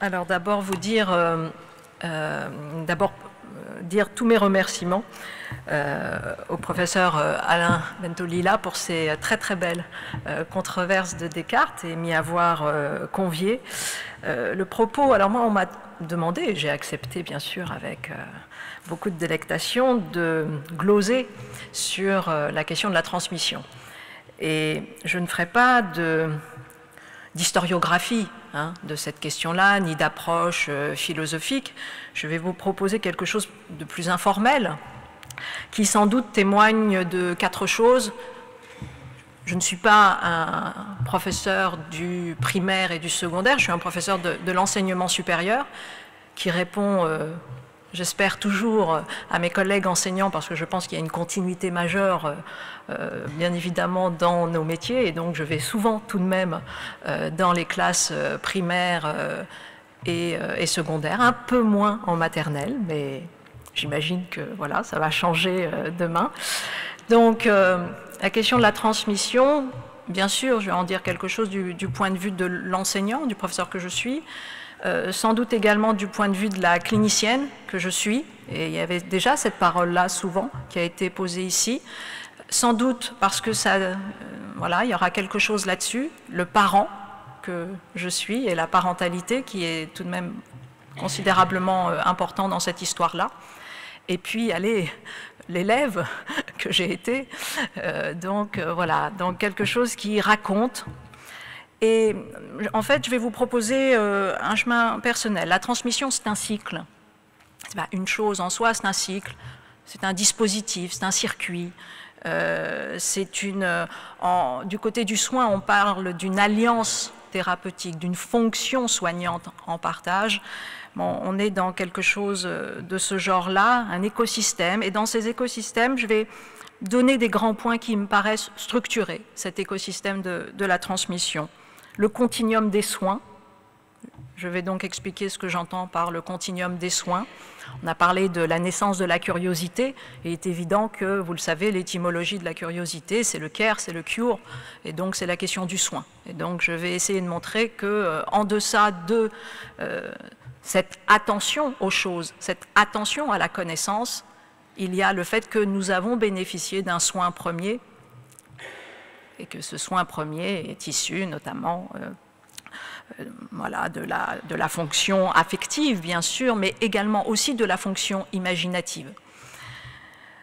Alors d'abord vous dire, euh, euh, d'abord euh, dire tous mes remerciements au professeur Alain Bentolila pour ses très très belles controverses de Descartes et m'y avoir convié. le propos, alors moi on m'a demandé, j'ai accepté bien sûr avec beaucoup de délectation, de gloser sur la question de la transmission. Et je ne ferai pas d'historiographie hein, de cette question-là, ni d'approche euh, philosophique. Je vais vous proposer quelque chose de plus informel, qui sans doute témoigne de quatre choses. Je ne suis pas un professeur du primaire et du secondaire, je suis un professeur de, l'enseignement supérieur qui répond euh, J'espère toujours euh, à mes collègues enseignants, parce que je pense qu'il y a une continuité majeure, euh, euh, bien évidemment, dans nos métiers. Et donc, je vais souvent, tout de même, dans les classes primaires et, secondaires, un peu moins en maternelle, mais j'imagine que voilà, ça va changer demain. Donc, la question de la transmission, bien sûr, je vais en dire quelque chose du point de vue de l'enseignant, du professeur que je suis. Euh, sans doute également du point de vue de la clinicienne que je suis, et il y avait déjà cette parole-là souvent qui a été posée ici, sans doute parce que ça, euh, voilà, il y aura quelque chose là-dessus, le parent que je suis et la parentalité qui est tout de même considérablement euh, important dans cette histoire-là. Et puis, allez, l'élève que j'ai été, donc voilà, donc quelque chose qui raconte et en fait, je vais vous proposer euh, un chemin personnel. La transmission, c'est un cycle. C'est pas une chose en soi, c'est un cycle. C'est un dispositif, c'est un circuit. Euh, c'est une. Euh, du côté du soin, on parle d'une alliance thérapeutique, d'une fonction soignante en partage. On est dans quelque chose de ce genre-là, un écosystème. Et dans ces écosystèmes, je vais donner des grands points qui me paraissent structurer cet écosystème de la transmission le continuum des soins. Je vais donc expliquer ce que j'entends par le continuum des soins. On a parlé de la naissance de la curiosité, et il est évident que, vous le savez, l'étymologie de la curiosité, c'est le care, c'est le cure, et donc c'est la question du soin. Et donc je vais essayer de montrer que, euh, en deçà de euh, cette attention aux choses, cette attention à la connaissance, il y a le fait que nous avons bénéficié d'un soin premier et que ce soin premier est issu notamment euh, euh, voilà, de, la, fonction affective, bien sûr, mais également aussi de la fonction imaginative.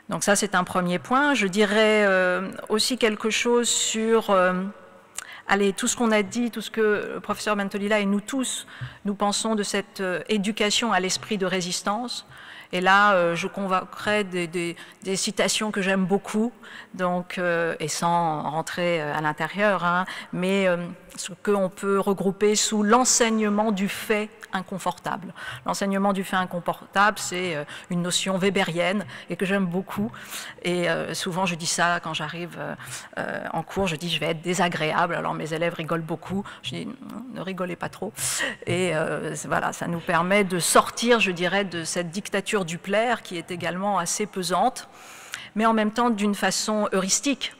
Donc ça, c'est un premier point. Je dirais euh, aussi quelque chose sur allez, tout ce qu'on a dit, tout ce que le professeur Bentolila et nous tous, nous pensons de cette éducation à l'esprit de résistance. Et là, euh, je convoquerai des, citations que j'aime beaucoup, donc, euh, et sans rentrer euh, à l'intérieur, hein, mais ce qu'on peut regrouper sous l'enseignement du fait inconfortable. L'enseignement du fait inconfortable, c'est une notion weberienne et que j'aime beaucoup. Et souvent, je dis ça quand j'arrive en cours, je dis je vais être désagréable. Alors mes élèves rigolent beaucoup. Je dis ne rigolez pas trop. Et voilà, ça nous permet de sortir, je dirais, de cette dictature du plaire qui est également assez pesante, mais en même temps d'une façon heuristique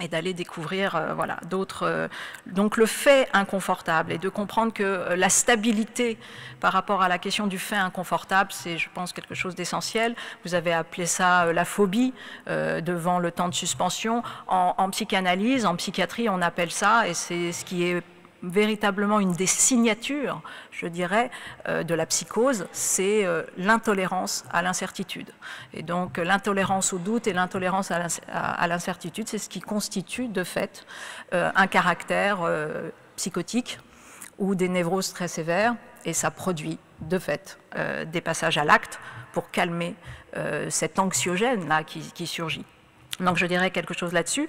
et d'aller découvrir euh, voilà, d'autres. Euh, donc le fait inconfortable et de comprendre que euh, la stabilité par rapport à la question du fait inconfortable, c'est, je pense, quelque chose d'essentiel. Vous avez appelé ça la phobie devant le temps de suspension. En, en, psychanalyse, en psychiatrie, on appelle ça, et c'est ce qui est véritablement une des signatures, je dirais, euh, de la psychose, c'est euh, l'intolérance à l'incertitude. Et donc l'intolérance au doute et l'intolérance à l'incertitude, c'est ce qui constitue de fait euh, un caractère psychotique ou des névroses très sévères, et ça produit de fait des passages à l'acte pour calmer cet anxiogène-là qui surgit. Donc je dirais quelque chose là-dessus.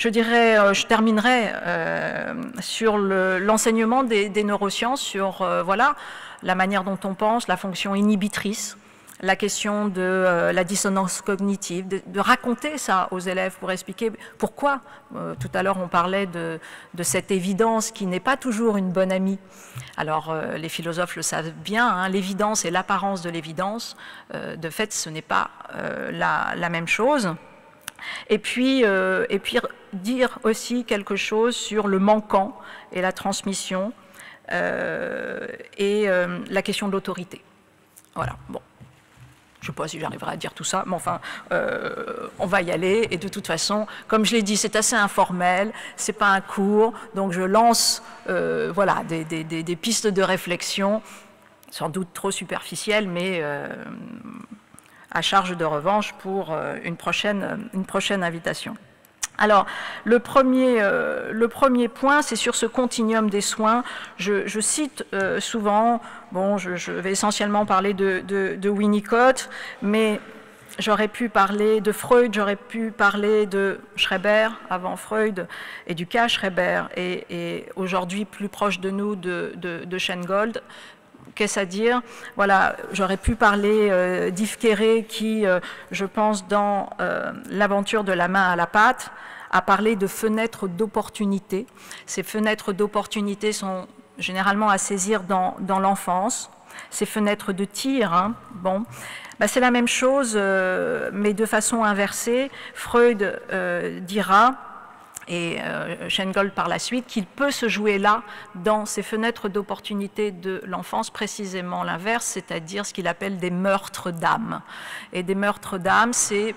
Je dirais, euh, je terminerai euh, sur l'enseignement des, neurosciences, sur euh, voilà la manière dont on pense, la fonction inhibitrice, la question de la dissonance cognitive, de, raconter ça aux élèves pour expliquer pourquoi. tout à l'heure, on parlait de, cette évidence qui n'est pas toujours une bonne amie. Alors, les philosophes le savent bien, hein, l'évidence et l'apparence de l'évidence, de fait, ce n'est pas la, même chose. Et puis, et puis dire aussi quelque chose sur le manquant et la transmission. et la question de l'autorité. Voilà, bon. Je ne sais pas si j'arriverai à dire tout ça, mais enfin, on va y aller. Et de toute façon, comme je l'ai dit, c'est assez informel, c'est pas un cours, donc je lance voilà, des, pistes de réflexion, sans doute trop superficielles, mais à charge de revanche pour euh, une prochaine, une prochaine invitation. Alors, le premier, euh, le premier point, c'est sur ce continuum des soins. Je, cite euh, souvent, bon, je, vais essentiellement parler de, de, Winnicott, mais j'aurais pu parler de Freud, j'aurais pu parler de Schreber avant Freud, et du cas Schreber, et, aujourd'hui plus proche de nous de, de, de qu'est-ce à dire Voilà, j'aurais pu parler euh, d'Yves Quéré qui, euh, je pense, dans euh, l'aventure de la main à la pâte, a parlé de fenêtres d'opportunité. Ces fenêtres d'opportunité sont généralement à saisir dans, l'enfance. Ces fenêtres de tir, hein, bon, bah, c'est la même chose, mais de façon inversée. Freud dira et euh, Schengold par la suite, qu'il peut se jouer là, dans ces fenêtres d'opportunité de l'enfance, précisément l'inverse, c'est-à-dire ce qu'il appelle des meurtres d'âme. Et des meurtres d'âme, c'est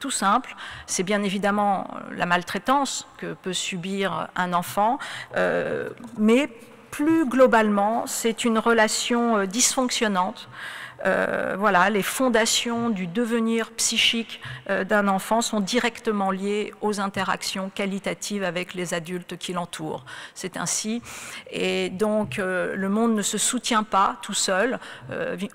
tout simple, c'est bien évidemment la maltraitance que peut subir un enfant, euh, mais plus globalement, c'est une relation euh, dysfonctionnante euh, voilà, les fondations du devenir psychique euh, d'un enfant sont directement liées aux interactions qualitatives avec les adultes qui l'entourent. C'est ainsi. Et donc, euh, le monde ne se soutient pas tout seul.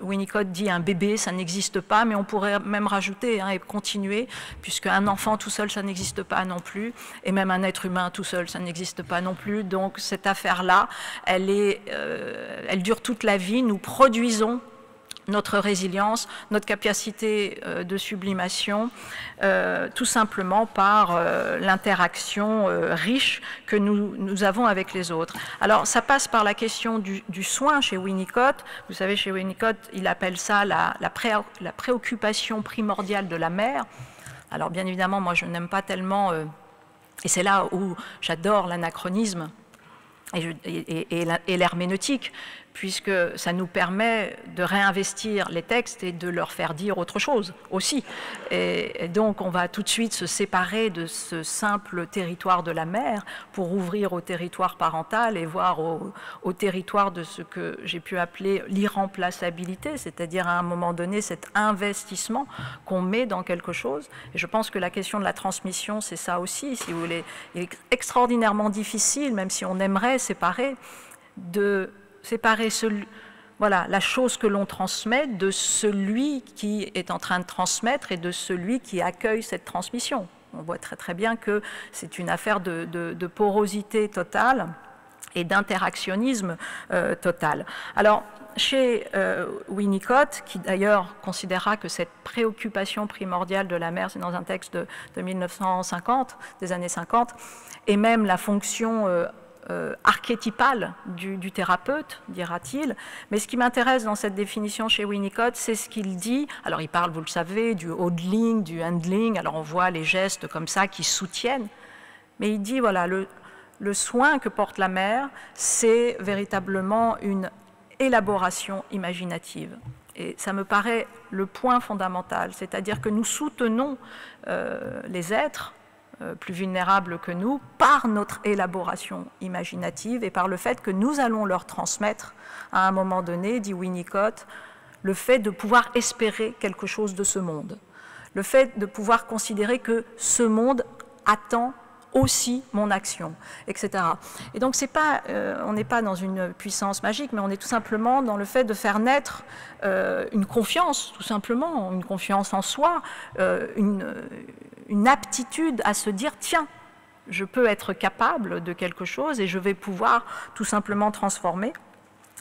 Winnicott dit un bébé, ça n'existe pas, mais on pourrait même rajouter hein, et continuer, puisque un enfant tout seul, ça n'existe pas non plus, et même un être humain tout seul, ça n'existe pas non plus. Donc, cette affaire-là, elle, elle dure toute la vie. Nous produisons notre résilience, notre capacité euh, de sublimation, euh, tout simplement par euh, l'interaction riche que nous, avons avec les autres. Alors ça passe par la question du, soin chez Winnicott. Vous savez, chez Winnicott, il appelle ça la, préoccupation primordiale de la mère. Alors bien évidemment, moi je n'aime pas tellement, et c'est là où j'adore l'anachronisme, et, l'herméneutique, puisque ça nous permet de réinvestir les textes et de leur faire dire autre chose aussi. Et, donc on va tout de suite se séparer de ce simple territoire de la mer pour ouvrir au territoire parental et voir au, territoire de ce que j'ai pu appeler l'irremplaçabilité, c'est-à-dire à un moment donné cet investissement qu'on met dans quelque chose. Et je pense que la question de la transmission, c'est ça aussi, si vous voulez. Il est extraordinairement difficile, même si on aimerait séparer, de séparer voilà, la chose que l'on transmet de celui qui est en train de transmettre et de celui qui accueille cette transmission. On voit très très bien que c'est une affaire de, porosité totale et d'interactionnisme euh, total. Alors, chez euh, Winnicott, qui d'ailleurs considéra que cette préoccupation primordiale de la mère, c'est dans un texte de, 1950, des années 50, et même la fonction euh, euh, archétypale du, thérapeute, dira-t-il. Mais ce qui m'intéresse dans cette définition chez Winnicott, c'est ce qu'il dit. Alors il parle, vous le savez, du hodling, du handling. Alors on voit les gestes comme ça qui soutiennent. Mais il dit, voilà, le, soin que porte la mère, c'est véritablement une élaboration imaginative. Et ça me paraît le point fondamental, c'est-à-dire que nous soutenons euh, les êtres plus vulnérables que nous par notre élaboration imaginative et par le fait que nous allons leur transmettre à un moment donné, dit Winnicott, le fait de pouvoir espérer quelque chose de ce monde, le fait de pouvoir considérer que ce monde attend aussi mon action, etc. Et donc c'est pas, euh, on n'est pas dans une puissance magique, mais on est tout simplement dans le fait de faire naître euh, une confiance, tout simplement, une confiance en soi, une, une aptitude à se dire, tiens, je peux être capable de quelque chose et je vais pouvoir tout simplement transformer.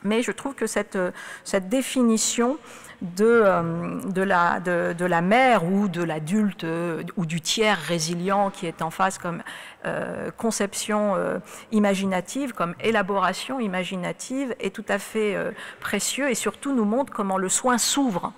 Mais je trouve que cette, cette définition de, euh, de, la, de, la mère ou de l'adulte euh, ou du tiers résilient qui est en face comme euh, conception imaginative, comme élaboration imaginative est tout à fait précieux et surtout nous montre comment le soin s'ouvre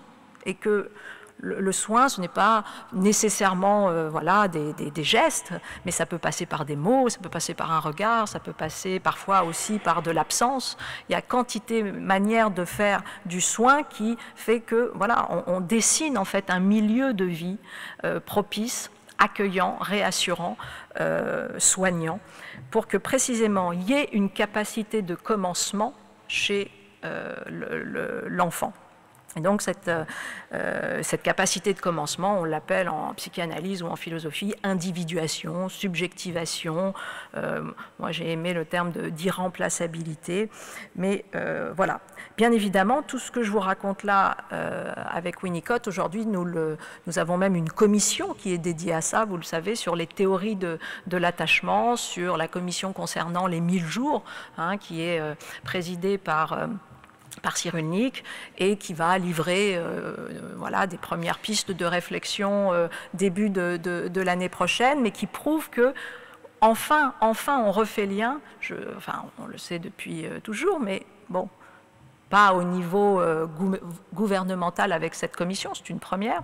et que le, soin, ce n'est pas nécessairement euh, voilà, des, gestes, mais ça peut passer par des mots, ça peut passer par un regard, ça peut passer parfois aussi par de l'absence. Il y a quantité, manière de faire du soin qui fait que voilà, on, dessine en fait un milieu de vie euh, propice, accueillant, réassurant, euh, soignant, pour que précisément il y ait une capacité de commencement chez l'enfant. Et donc cette, euh, euh, cette, capacité de commencement, on l'appelle en psychanalyse ou en philosophie individuation, subjectivation. Euh, moi j'ai aimé le terme d'irremplaçabilité. Mais voilà, bien évidemment, tout ce que je vous raconte là avec Winnicott, aujourd'hui nous, avons même une commission qui est dédiée à ça, vous le savez, sur les théories de, de l'attachement, sur la commission concernant les 1000 jours, hein, qui est présidée par par Cyrulnik et qui va livrer euh, voilà, des premières pistes de réflexion euh, début de, l'année prochaine, mais qui prouve que enfin, enfin on refait lien, enfin on le sait depuis euh, toujours, mais bon, pas au niveau gouvernemental avec cette commission, c'est une première,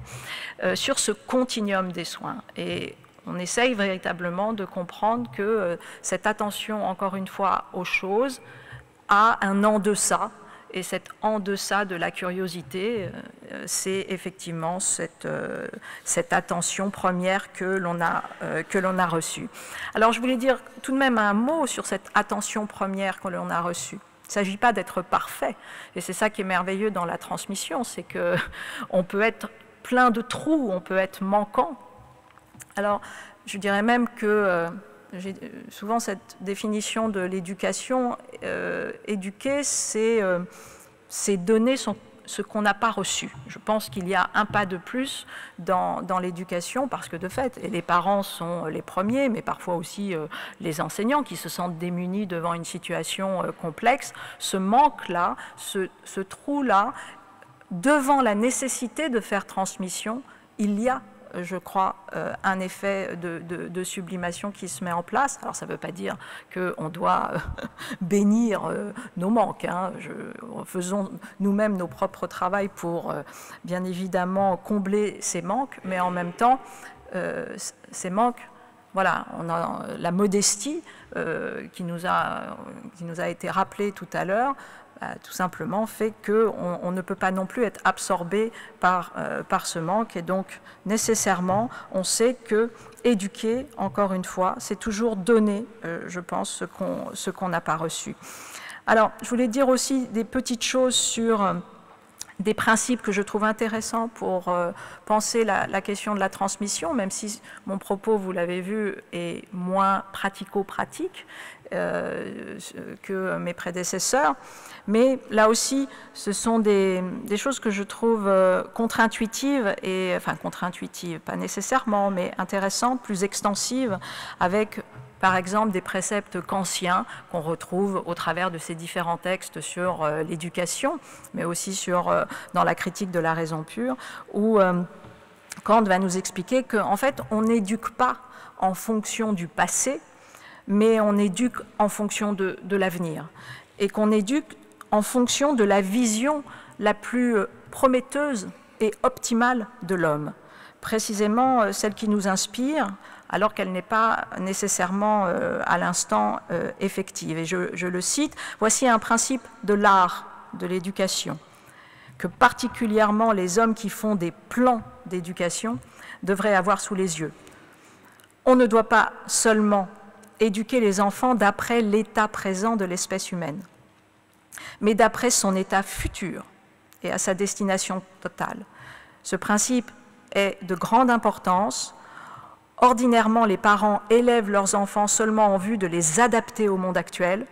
sur ce continuum des soins. Et on essaye véritablement de comprendre que cette attention, encore une fois, aux choses, a un en deçà et cet en deçà de la curiosité, euh, c'est effectivement cette, euh, cette, attention première que l'on a, euh, a reçue. Alors je voulais dire tout de même un mot sur cette attention première que l'on a reçue. Il ne s'agit pas d'être parfait. Et c'est ça qui est merveilleux dans la transmission, c'est qu'on peut être plein de trous, on peut être manquant. Alors, je dirais même que j'ai souvent cette définition de l'éducation. Euh, éduquer, c'est euh, donner ce qu'on n'a pas reçu. Je pense qu'il y a un pas de plus dans, l'éducation, parce que de fait, les parents sont les premiers, mais parfois aussi euh, les enseignants qui se sentent démunis devant une situation complexe, ce manque-là, ce, ce trou-là, devant la nécessité de faire transmission, il y a je crois, euh, un effet de, sublimation qui se met en place. Alors ça ne veut pas dire qu'on doit euh, bénir euh, nos manques. Hein. faisons nous-mêmes nos propres travaux pour, bien évidemment, combler ces manques, mais en même temps, ces manques voilà, on a la modestie qui, nous a, été rappelée tout à l'heure, tout simplement fait qu'on on ne peut pas non plus être absorbé par, euh, par ce manque. Et donc, nécessairement, on sait que éduquer, encore une fois, c'est toujours donner, euh, je pense, ce qu'on n'a pas reçu. Alors, je voulais dire aussi des petites choses sur euh, des principes que je trouve intéressants pour penser la, question de la transmission, même si mon propos, vous l'avez vu, est moins pratico-pratique que mes prédécesseurs. Mais là aussi, ce sont des, choses que je trouve euh, contre-intuitives, enfin contre-intuitives, pas nécessairement, mais intéressantes, plus extensives, avec par exemple des préceptes kantiens qu'on retrouve au travers de ces différents textes sur euh, l'éducation, mais aussi sur, euh, dans la critique de la raison pure, où Kant va nous expliquer qu'en fait, on n'éduque pas en fonction du passé, mais on éduque en fonction de, l'avenir. Et qu'on éduque en fonction de la vision la plus euh, prometteuse et optimale de l'homme, précisément euh, celle qui nous inspire, alors qu'elle n'est pas nécessairement euh, à l'instant effective. Et je, le cite, voici un principe de l'art de l'éducation, que particulièrement les hommes qui font des plans d'éducation devraient avoir sous les yeux. On ne doit pas seulement éduquer les enfants d'après l'état présent de l'espèce humaine mais d'après son état futur et à sa destination totale. Ce principe est de grande importance. Ordinairement, les parents élèvent leurs enfants seulement en vue de les adapter au monde actuel,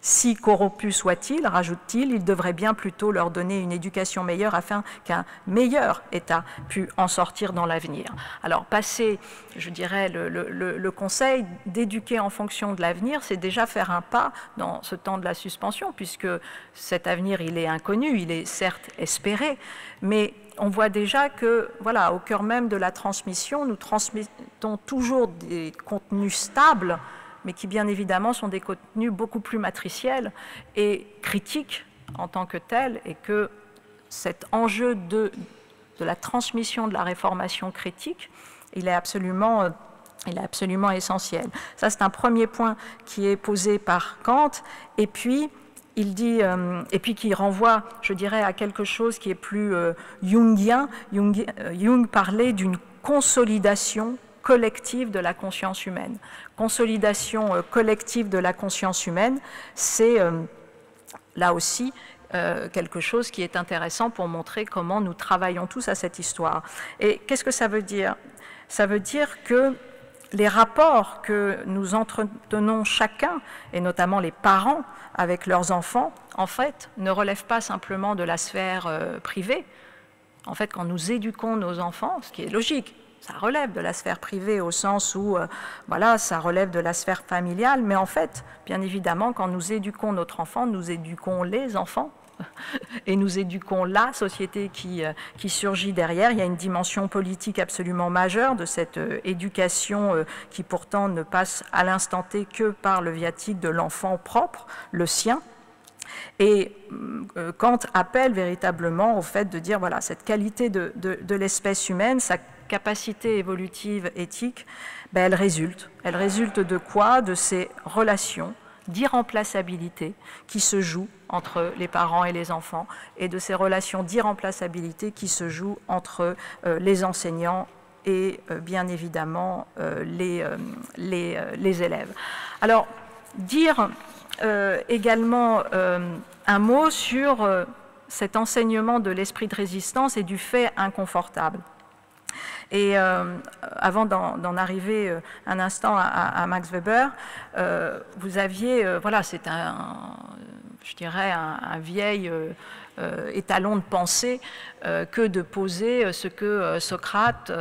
si corrompus soit-il, rajoute-t-il, il devrait bien plutôt leur donner une éducation meilleure afin qu'un meilleur État puisse en sortir dans l'avenir. Alors, passer, je dirais, le, conseil d'éduquer en fonction de l'avenir, c'est déjà faire un pas dans ce temps de la suspension, puisque cet avenir, il est inconnu, il est certes espéré, mais on voit déjà que, voilà, au cœur même de la transmission, nous transmettons toujours des contenus stables mais qui bien évidemment sont des contenus beaucoup plus matriciels et critiques en tant que tels, et que cet enjeu de de la transmission de la réformation critique, il est absolument il est absolument essentiel. Ça, c'est un premier point qui est posé par Kant. Et puis, il dit, euh, et puis qui renvoie, je dirais, à quelque chose qui est plus euh, jungien. Jung, euh, Jung parlait d'une consolidation collective de la conscience humaine. Consolidation collective de la conscience humaine, c'est là aussi quelque chose qui est intéressant pour montrer comment nous travaillons tous à cette histoire. Et qu'est-ce que ça veut dire? Ça veut dire que les rapports que nous entretenons chacun, et notamment les parents avec leurs enfants, en fait, ne relèvent pas simplement de la sphère euh, privée. En fait, quand nous éduquons nos enfants, ce qui est logique, ça relève de la sphère privée au sens où, euh, voilà, ça relève de la sphère familiale, mais en fait, bien évidemment, quand nous éduquons notre enfant, nous éduquons les enfants et nous éduquons la société qui, euh, qui, surgit derrière. Il y a une dimension politique absolument majeure de cette euh, éducation euh, qui pourtant ne passe à l'instant T que par le viatique de l'enfant propre, le sien. Et Kant appelle véritablement au fait de dire, voilà, cette qualité de, l'espèce humaine, sa capacité évolutive éthique, ben, elle résulte. Elle résulte de quoi? De ces relations d'irremplaçabilité qui se joue entre les parents et les enfants et de ces relations d'irremplaçabilité qui se jouent entre euh, les enseignants et euh, bien évidemment euh, les, élèves. Alors, dire également un mot sur cet enseignement de l'esprit de résistance et du fait inconfortable. Et avant d'en arriver un instant à, Max Weber, vous aviez, voilà, c'est un, je dirais, un, vieil étalon de pensée que de poser ce que Socrate,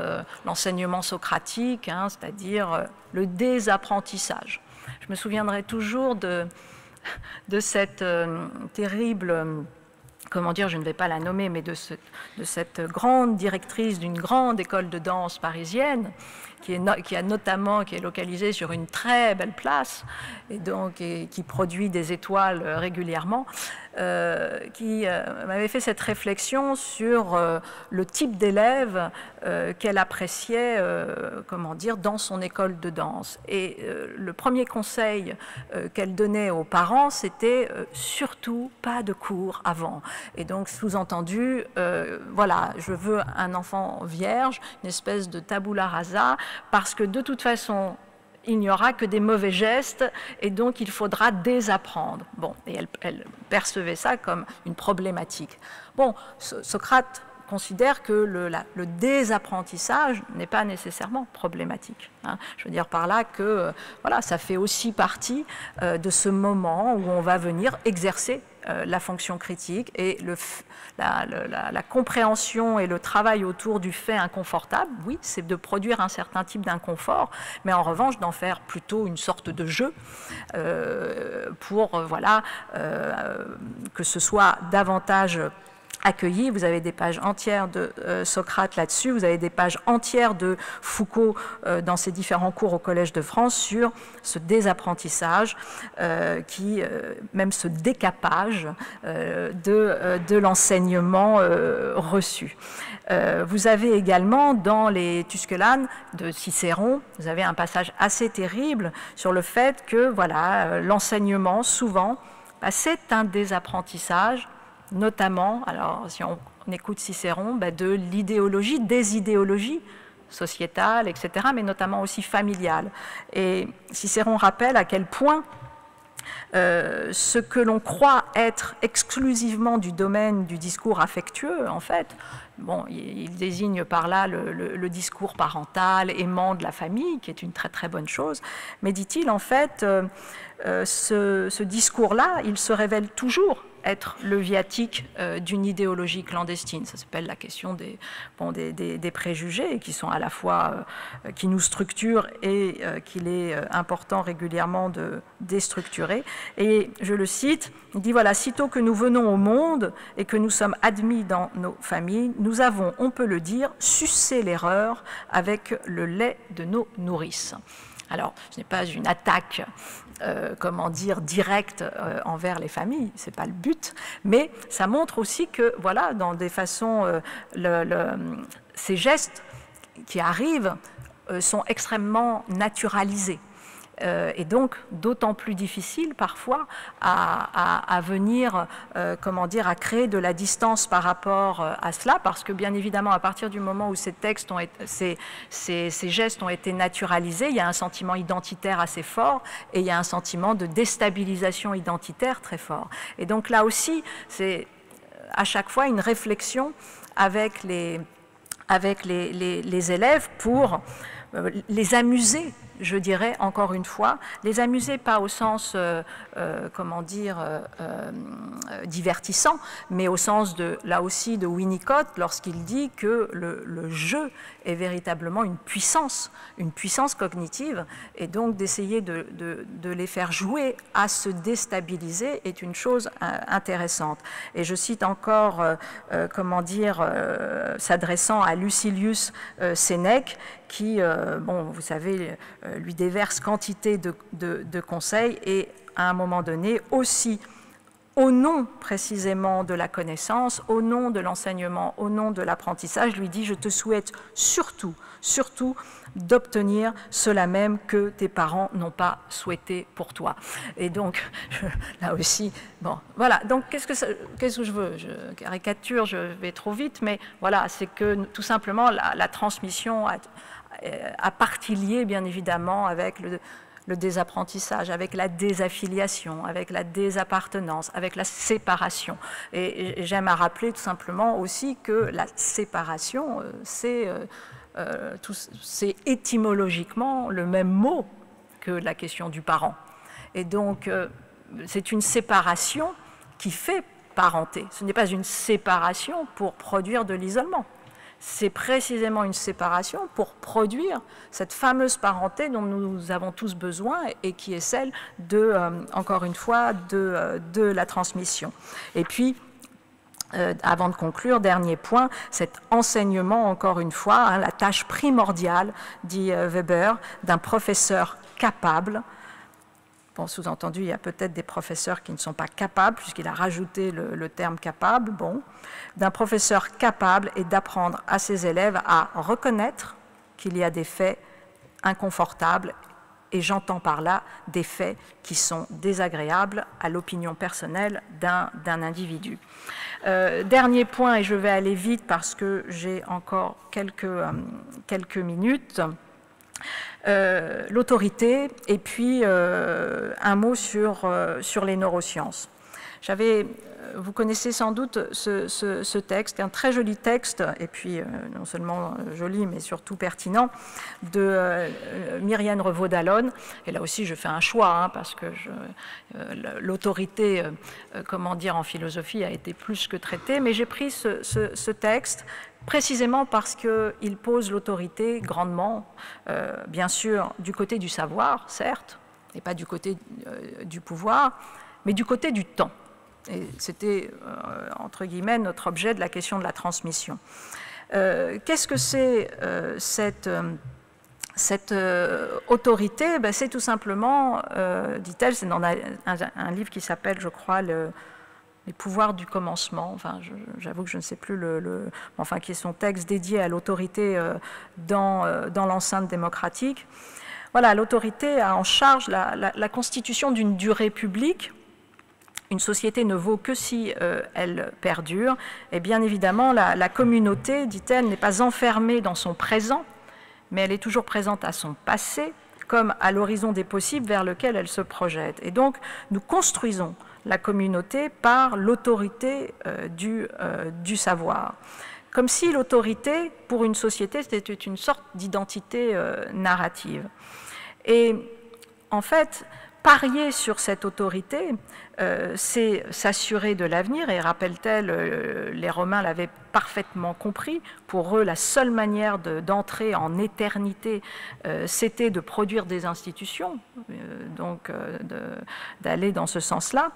l'enseignement socratique, hein, c'est-à-dire le désapprentissage. Je me souviendrai toujours de cette terrible comment dire, je ne vais pas la nommer, mais de, cette grande directrice d'une grande école de danse parisienne, qui, a notamment, qui est localisée sur une très belle place, et donc qui produit des étoiles régulièrement, euh, qui euh, m'avait fait cette réflexion sur euh, le type d'élève qu'elle appréciait, comment dire, dans son école de danse. Et le premier conseil qu'elle donnait aux parents, c'était surtout pas de cours avant. Et donc, sous-entendu, voilà, je veux un enfant vierge, une espèce de tabula rasa, parce que de toute façon, il n'y aura que des mauvais gestes et donc il faudra désapprendre. Bon, et elle, percevait ça comme une problématique. Bon, Socrate considère que le, désapprentissage n'est pas nécessairement problématique. Hein. Je veux dire par là que euh, voilà, ça fait aussi partie euh, de ce moment où on va venir exercer la fonction critique et la, compréhension et le travail autour du fait inconfortable, oui, c'est de produire un certain type d'inconfort, mais en revanche d'en faire plutôt une sorte de jeu pour voilà, que ce soit davantage accueilli. Vous avez des pages entières de euh, Socrate là-dessus, vous avez des pages entières de Foucault euh, dans ses différents cours au Collège de France sur ce désapprentissage, euh, qui, même ce décapage de, de l'enseignement reçu. vous avez également dans les Tusculanes de Cicéron, vous avez un passage assez terrible sur le fait que voilà l'enseignement souvent bah, c'est un désapprentissage notamment, alors si on, écoute Cicéron, bah, de l'idéologie, des idéologies sociétales, etc., mais notamment aussi familiales. Et Cicéron rappelle à quel point euh, ce que l'on croit être exclusivement du domaine du discours affectueux, en fait, bon, il, désigne par là le, discours parental, aimant de la famille, qui est une très très bonne chose, mais dit-il, en fait, euh, euh, ce discours-là, il se révèle toujours être le viatique euh, d'une idéologie clandestine. Ça s'appelle la question des, des, préjugés qui sont à la fois euh, qui nous structurent et euh, qu'il est important régulièrement de déstructurer. Et je le cite, il dit voilà, sitôt que nous venons au monde et que nous sommes admis dans nos familles, nous avons, on peut le dire, sucé l'erreur avec le lait de nos nourrices. Alors, ce n'est pas une attaque, euh, comment dire, directe euh, envers les familles, ce n'est pas le but, mais ça montre aussi que, voilà, dans des façons, le, ces gestes qui arrivent sont extrêmement naturalisés. Euh, et donc d'autant plus difficile parfois à, venir, euh, comment dire, à créer de la distance par rapport euh, à cela, parce que bien évidemment, à partir du moment où ces gestes ont été naturalisés, il y a un sentiment identitaire assez fort et il y a un sentiment de déstabilisation identitaire très fort. Et donc là aussi, c'est à chaque fois une réflexion avec les élèves pour les amuser je dirais encore une fois, les amuser pas au sens, euh, euh, comment dire, euh, divertissant, mais au sens de, là aussi, de Winnicott lorsqu'il dit que le, jeu est véritablement une puissance, une puissance cognitive, et donc d'essayer de, de, les faire jouer à se déstabiliser est une chose intéressante. Et je cite encore, comment dire, s'adressant à Lucilius Sénèque, qui, bon, vous savez, lui déverse quantité de, conseils et à un moment donné aussi au nom précisément de la connaissance, au nom de l'enseignement, au nom de l'apprentissage, lui dit, je te souhaite surtout, surtout d'obtenir cela même que tes parents n'ont pas souhaité pour toi. Et donc, là aussi, bon, voilà, donc qu'est-ce que, que je veux? Je caricature, je vais trop vite, mais voilà, c'est que tout simplement la, transmission euh, à partie liée, bien évidemment, avec le, désapprentissage, avec la désaffiliation, avec la désappartenance, avec la séparation. Et, j'aime à rappeler tout simplement aussi que la séparation, euh, euh, c'est étymologiquement le même mot que la question du parent. Et donc, c'est une séparation qui fait parenté. Ce n'est pas une séparation pour produire de l'isolement c'est précisément une séparation pour produire cette fameuse parenté dont nous avons tous besoin et qui est celle de, euh, encore une fois, de, euh, de, la transmission. Et puis, euh, avant de conclure, dernier point, cet enseignement, encore une fois, hein, la tâche primordiale, dit Weber, d'un professeur capable sous-entendu, il y a peut-être des professeurs qui ne sont pas capables, puisqu'il a rajouté le, terme capable, bon, d'un professeur capable et d'apprendre à ses élèves à reconnaître qu'il y a des faits inconfortables, et j'entends par là des faits qui sont désagréables à l'opinion personnelle d'un individu. Euh, dernier point, et je vais aller vite parce que j'ai encore quelques, euh, quelques minutes. Euh, l'autorité, et puis euh, un mot sur, euh, sur les neurosciences. J'avais, vous connaissez sans doute ce, texte, un très joli texte, et puis non seulement joli, mais surtout pertinent, de Myriane Revaud-Dallon. Et là aussi, je fais un choix, hein, parce que l'autorité, comment dire, en philosophie a été plus que traitée, mais j'ai pris ce, texte précisément parce qu'il pose l'autorité grandement, euh, bien sûr, du côté du savoir, certes, et pas du côté euh, du pouvoir, mais du côté du temps. Et c'était, euh, entre guillemets, notre objet de la question de la transmission. Qu'est-ce que c'est cette, cette autorité? Ben, C'est tout simplement, dit-elle, c'est dans un, livre qui s'appelle, je crois, le, les pouvoirs du commencement, enfin, j'avoue que je ne sais plus le, enfin, qui est son texte dédié à l'autorité euh, dans, euh, dans l'enceinte démocratique. Voilà, l'autorité a en charge la, constitution d'une durée publique. Une société ne vaut que si euh, elle perdure. Et bien évidemment, la, communauté, dit-elle, n'est pas enfermée dans son présent, mais elle est toujours présente à son passé, comme à l'horizon des possibles vers lequel elle se projette. Et donc, nous construisons la communauté par l'autorité euh, du, euh, du, savoir. Comme si l'autorité, pour une société, c'était une sorte d'identité narrative. Et en fait, parier sur cette autorité, euh, c'est s'assurer de l'avenir, et rappelle-t-elle, euh, les Romains l'avaient parfaitement compris, pour eux la seule manière d'entrer en éternité, euh, c'était de produire des institutions, donc d'aller dans ce sens-là,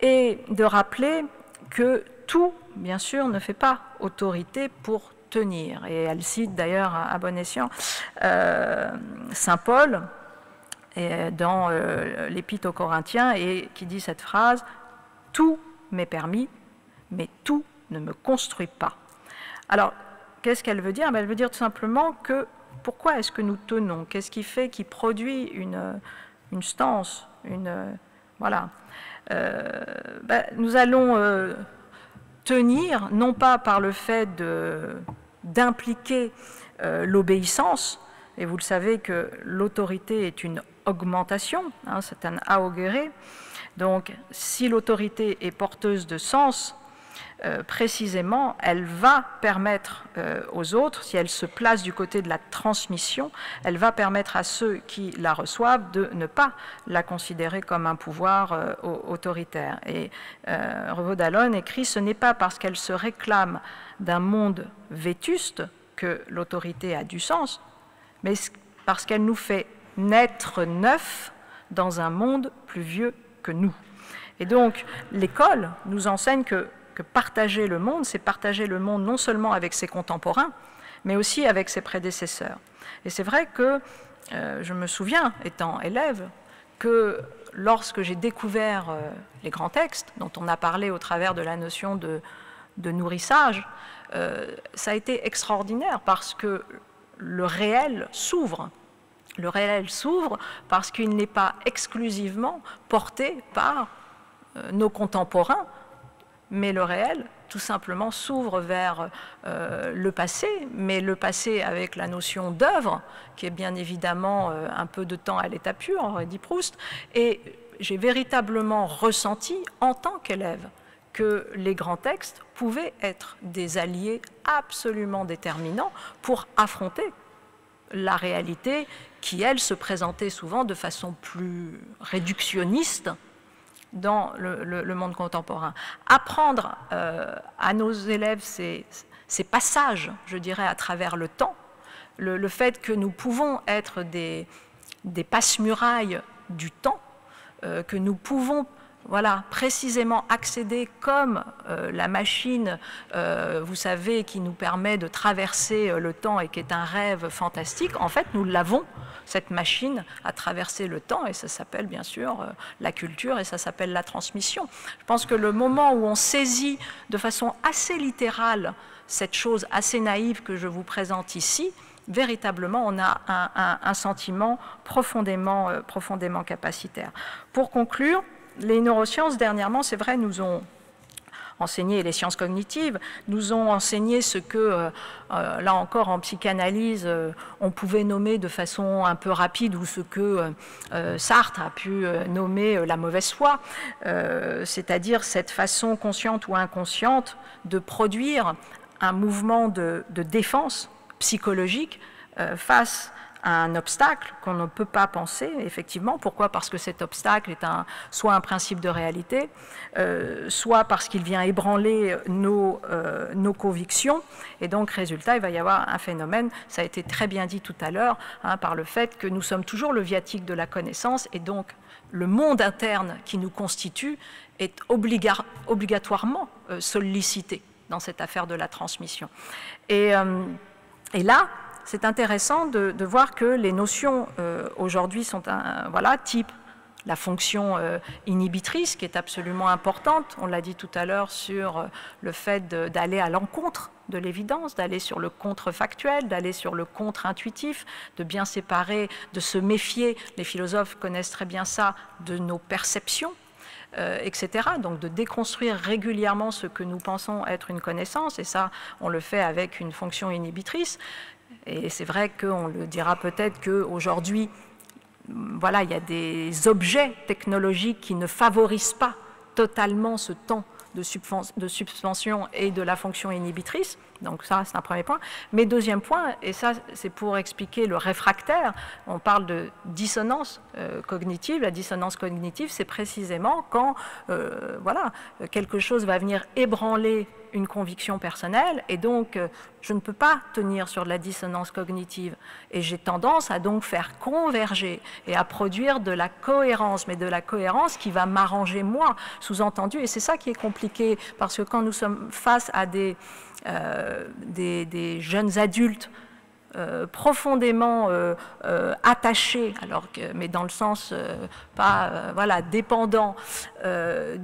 et de rappeler que tout, bien sûr, ne fait pas autorité pour tenir. Et elle cite d'ailleurs à bon escient Saint Paul, dans l'Épître aux Corinthiens et qui dit cette phrase Tout m'est permis, mais tout ne me construit pas. Alors, qu'est-ce qu'elle veut dire? Ben, Elle veut dire tout simplement que pourquoi est-ce que nous tenons? Qu'est-ce qui fait, qui produit une, une stance une, Voilà. Ben, nous allons tenir, non pas par le fait d'impliquer euh, l'obéissance, et vous le savez que l'autorité est une augmentation, hein, c'est un augere, donc si l'autorité est porteuse de sens, euh, précisément, elle va permettre euh, aux autres, si elle se place du côté de la transmission, elle va permettre à ceux qui la reçoivent de ne pas la considérer comme un pouvoir euh, autoritaire. Et Revaud Dallon écrit Ce n'est pas parce qu'elle se réclame d'un monde vétuste que l'autorité a du sens, mais parce qu'elle nous fait naître neuf dans un monde plus vieux que nous. Et donc, l'école nous enseigne que partager le monde, c'est partager le monde non seulement avec ses contemporains, mais aussi avec ses prédécesseurs. Et c'est vrai que euh, je me souviens, étant élève, que lorsque j'ai découvert euh, les grands textes, dont on a parlé au travers de la notion de, nourrissage, euh, ça a été extraordinaire parce que le réel s'ouvre. Le réel s'ouvre parce qu'il n'est pas exclusivement porté par nos contemporains, mais le réel, tout simplement, s'ouvre vers euh, le passé, mais le passé avec la notion d'œuvre, qui est bien évidemment euh, un peu de temps à l'état pur, aurait dit Proust, et j'ai véritablement ressenti, en tant qu'élève, que les grands textes pouvaient être des alliés absolument déterminants pour affronter la réalité qui, elle, se présentait souvent de façon plus réductionniste dans le, monde contemporain. Apprendre euh, à nos élèves ces, passages, je dirais, à travers le temps, le, fait que nous pouvons être des, passe-murailles du temps, euh, que nous pouvons voilà, précisément accéder comme euh, la machine, vous savez, qui nous permet de traverser le temps et qui est un rêve fantastique, en fait, nous l'avons cette machine à traverser le temps, et ça s'appelle bien sûr euh, la culture, et ça s'appelle la transmission. Je pense que le moment où on saisit de façon assez littérale cette chose assez naïve que je vous présente ici, véritablement, on a un, sentiment profondément, euh, profondément capacitaire. Pour conclure, les neurosciences, dernièrement, c'est vrai, nous ont enseigné les sciences cognitives, nous ont enseigné ce que, euh, euh, là encore en psychanalyse, euh, on pouvait nommer de façon un peu rapide ou ce que Sartre a pu nommer la mauvaise foi, c'est-à-dire cette façon consciente ou inconsciente de produire un mouvement de, de défense psychologique face un obstacle qu'on ne peut pas penser, effectivement. Pourquoi? Parce que cet obstacle est un, soit un principe de réalité, euh, soit parce qu'il vient ébranler nos, euh, nos convictions. Et donc, résultat, il va y avoir un phénomène, ça a été très bien dit tout à l'heure, hein, par le fait que nous sommes toujours le viatique de la connaissance, et donc le monde interne qui nous constitue est obligatoirement euh, sollicité dans cette affaire de la transmission. Et, et là, c'est intéressant de, voir que les notions euh, aujourd'hui sont un, voilà, type la fonction euh, inhibitrice qui est absolument importante. On l'a dit tout à l'heure sur euh, le fait d'aller à l'encontre de l'évidence, d'aller sur le contrefactuel, d'aller sur le contre-intuitif, de bien séparer, de se méfier, les philosophes connaissent très bien ça, de nos perceptions, etc. Donc de déconstruire régulièrement ce que nous pensons être une connaissance, et ça, on le fait avec une fonction inhibitrice. Et c'est vrai qu'on le dira peut-être qu'aujourd'hui, voilà, il y a des objets technologiques qui ne favorisent pas totalement ce temps de, suspension et de la fonction inhibitrice. Donc ça, c'est un premier point. Mais deuxième point, et ça, c'est pour expliquer le réfractaire, on parle de dissonance euh, cognitive. La dissonance cognitive, c'est précisément quand euh, voilà, quelque chose va venir ébranler une conviction personnelle, et donc euh, je ne peux pas tenir sur de la dissonance cognitive. Et j'ai tendance à donc faire converger et à produire de la cohérence, mais de la cohérence qui va m'arranger moi, sous-entendu. Et c'est ça qui est compliqué, parce que quand nous sommes face à des euh, des, jeunes adultes profondément attachés, alors que, mais dans le sens pas voilà, dépendant d'un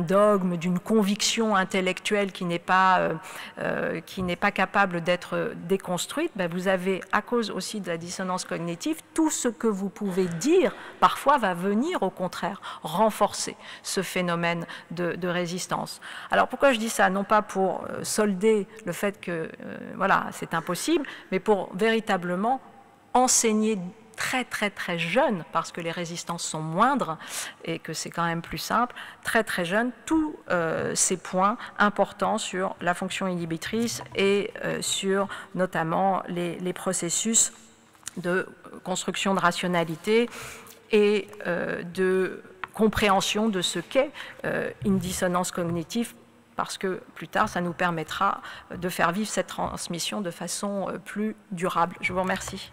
dogme, d'une conviction intellectuelle qui n'est pas, pas capable d'être déconstruite, ben vous avez, à cause aussi de la dissonance cognitive, tout ce que vous pouvez dire, parfois, va venir au contraire renforcer ce phénomène de, résistance. Alors pourquoi je dis ça? Non pas pour euh, solder le fait que euh, voilà, c'est impossible, mais pour véritablement enseigner très très très jeune, parce que les résistances sont moindres et que c'est quand même plus simple, très très jeune, tous euh, ces points importants sur la fonction inhibitrice et sur notamment les, processus de construction de rationalité et de compréhension de ce qu'est euh, une dissonance cognitive parce que plus tard, ça nous permettra euh, de faire vivre cette transmission de façon euh, plus durable. Je vous remercie.